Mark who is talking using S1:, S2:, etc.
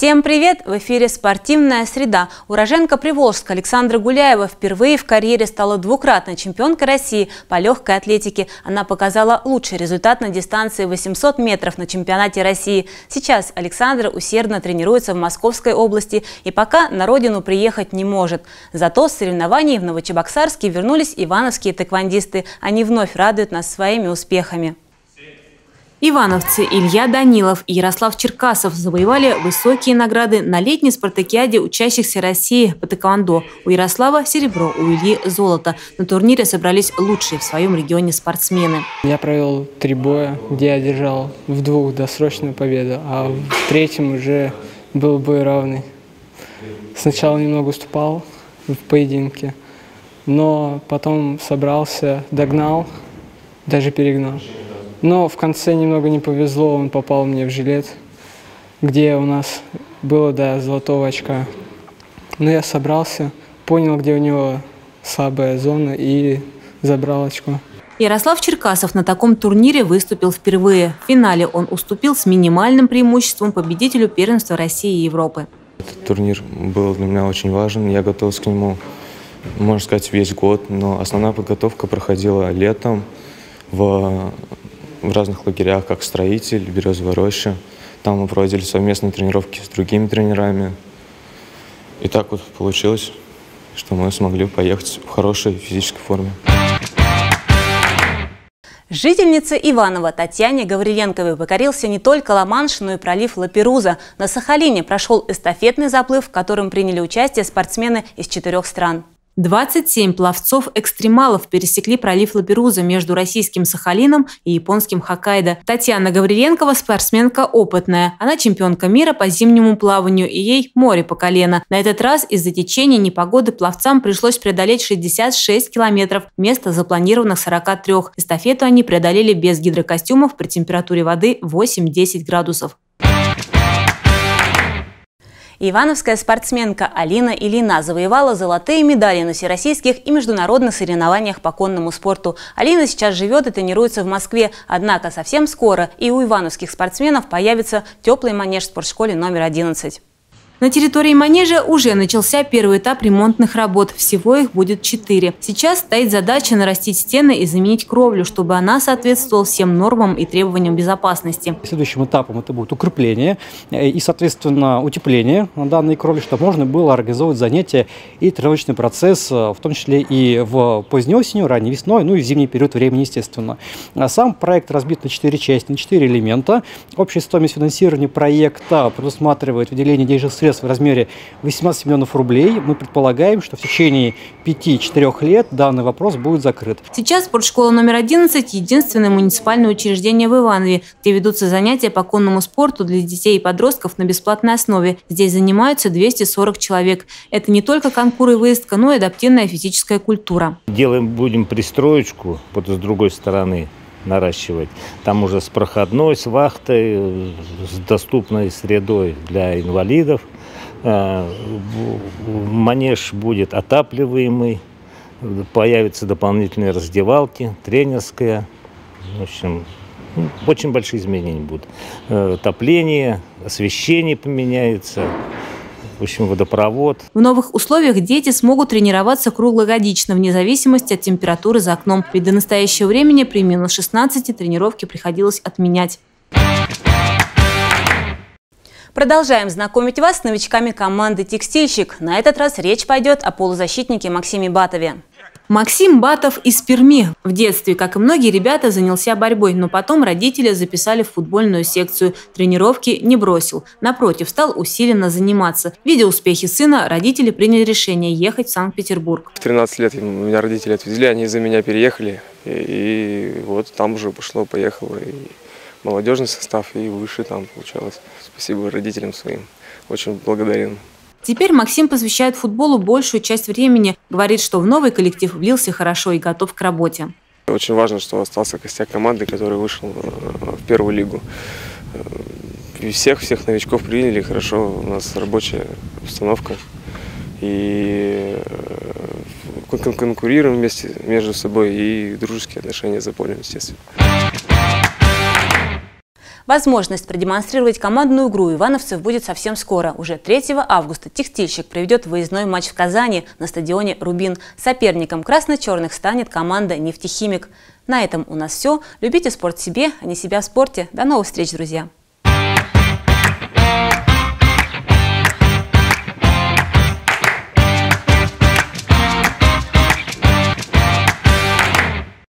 S1: Всем привет! В эфире «Спортивная среда». Уроженка Приволжска Александра Гуляева впервые в карьере стала двукратной чемпионкой России по легкой атлетике. Она показала лучший результат на дистанции 800 метров на чемпионате России. Сейчас Александра усердно тренируется в Московской области и пока на родину приехать не может. Зато с соревнований в Новочебоксарске вернулись ивановские тэквондисты. Они вновь радуют нас своими успехами. Ивановцы Илья Данилов и Ярослав Черкасов завоевали высокие награды на летней спартакиаде учащихся России по тэквондо. У Ярослава – серебро, у Ильи – золото. На турнире собрались лучшие в своем регионе спортсмены.
S2: Я провел три боя, где я одержал в двух досрочную победу, а в третьем уже был бой равный. Сначала немного уступал в поединке, но потом собрался, догнал, даже перегнал. Но в конце немного не повезло, он попал мне в жилет, где у нас было до золотого очка. Но я собрался, понял, где у него слабая зона и забрал очко.
S1: Ярослав Черкасов на таком турнире выступил впервые. В финале он уступил с минимальным преимуществом победителю первенства России и Европы.
S3: Этот турнир был для меня очень важен. Я готовился к нему, можно сказать, весь год. Но основная подготовка проходила летом в в разных лагерях, как строитель, березовая роща. Там мы проводили совместные тренировки с другими тренерами. И так вот получилось, что мы смогли поехать в хорошей физической форме.
S1: Жительница Иванова Татьяне Гавриленковой покорился не только Ла-Манш, но и пролив Лаперуза. На Сахалине прошел эстафетный заплыв, в котором приняли участие спортсмены из четырех стран. 27 пловцов-экстремалов пересекли пролив Лаперуза между российским Сахалином и японским Хоккайдо. Татьяна Гавриленкова – спортсменка опытная. Она чемпионка мира по зимнему плаванию, и ей море по колено. На этот раз из-за течения непогоды пловцам пришлось преодолеть 66 километров вместо запланированных 43. Эстафету они преодолели без гидрокостюмов при температуре воды 8-10 градусов. Ивановская спортсменка Алина Илина завоевала золотые медали на всероссийских и международных соревнованиях по конному спорту. Алина сейчас живет и тренируется в Москве, однако совсем скоро и у ивановских спортсменов появится теплый манеж в спортшколе номер 11. На территории манежа уже начался первый этап ремонтных работ. Всего их будет четыре. Сейчас стоит задача нарастить стены и заменить кровлю, чтобы она соответствовала всем нормам и требованиям безопасности.
S4: Следующим этапом это будет укрепление э, и, соответственно, утепление данной кровли, чтобы можно было организовывать занятия и тренировочный процесс, э, в том числе и в поздней осенью, ранней весной, ну и в зимний период времени, естественно. А сам проект разбит на четыре части, на четыре элемента. Общая стоимость финансирования проекта предусматривает выделение денежных средств средств в размере 18 миллионов рублей. Мы предполагаем, что в течение 5-4 лет данный вопрос будет закрыт.
S1: Сейчас спортшкола номер 11 – единственное муниципальное учреждение в Иванове, где ведутся занятия по конному спорту для детей и подростков на бесплатной основе. Здесь занимаются 240 человек. Это не только конкуры и выездка, но и адаптивная физическая культура.
S5: Делаем будем пристроечку вот с другой стороны наращивать. Там уже с проходной, с вахтой, с доступной средой для инвалидов. Э, манеж будет отапливаемый, появятся дополнительные раздевалки, тренерская. В общем, ну, очень большие изменения будут. Э, отопление, освещение поменяется в общем, водопровод.
S1: В новых условиях дети смогут тренироваться круглогодично, вне зависимости от температуры за окном. Ведь до настоящего времени при минус 16 тренировки приходилось отменять. Продолжаем знакомить вас с новичками команды «Текстильщик». На этот раз речь пойдет о полузащитнике Максиме Батове. Максим Батов из Перми. В детстве, как и многие ребята, занялся борьбой, но потом родители записали в футбольную секцию. Тренировки не бросил. Напротив, стал усиленно заниматься. Видя успехи сына, родители приняли решение ехать в Санкт-Петербург.
S6: В 13 лет меня родители отвезли, они за меня переехали. И, и вот там уже пошло-поехало. И молодежный состав, и выше там получалось. Спасибо родителям своим. Очень благодарен.
S1: Теперь Максим посвящает футболу большую часть времени. Говорит, что в новый коллектив влился хорошо и готов к работе.
S6: Очень важно, что остался костяк команды, который вышел э, в первую лигу. Э, и всех, всех новичков приняли хорошо. У нас рабочая установка. И э, конкурируем вместе между собой и дружеские отношения за полем, естественно.
S1: Возможность продемонстрировать командную игру ивановцев будет совсем скоро. Уже 3 августа «Текстильщик» проведет выездной матч в Казани на стадионе «Рубин». Соперником красно-черных станет команда «Нефтехимик». На этом у нас все. Любите спорт себе, а не себя в спорте. До новых встреч, друзья!